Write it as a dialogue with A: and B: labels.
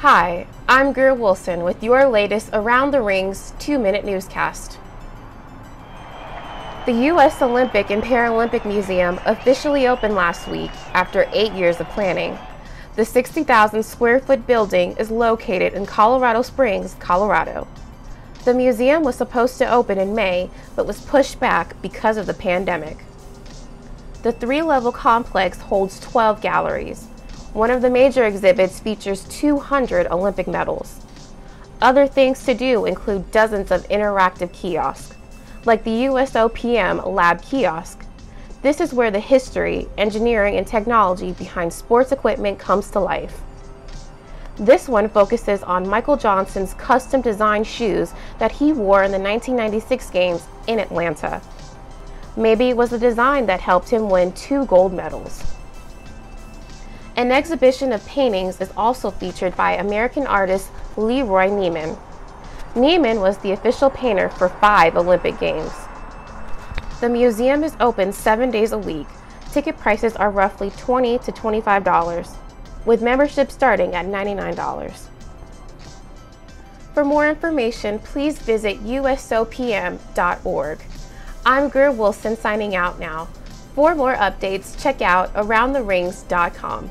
A: Hi, I'm Greer Wilson with your latest Around the Rings 2 Minute Newscast. The U.S. Olympic and Paralympic Museum officially opened last week after eight years of planning. The 60,000 square foot building is located in Colorado Springs, Colorado. The museum was supposed to open in May, but was pushed back because of the pandemic. The three level complex holds 12 galleries. One of the major exhibits features 200 Olympic medals. Other things to do include dozens of interactive kiosks, like the USOPM Lab Kiosk. This is where the history, engineering, and technology behind sports equipment comes to life. This one focuses on Michael Johnson's custom designed shoes that he wore in the 1996 games in Atlanta. Maybe it was the design that helped him win two gold medals. An exhibition of paintings is also featured by American artist Leroy Neiman. Neiman was the official painter for five Olympic Games. The museum is open seven days a week. Ticket prices are roughly 20 to $25 with membership starting at $99. For more information, please visit usopm.org. I'm Greer Wilson signing out now. For more updates, check out aroundtherings.com.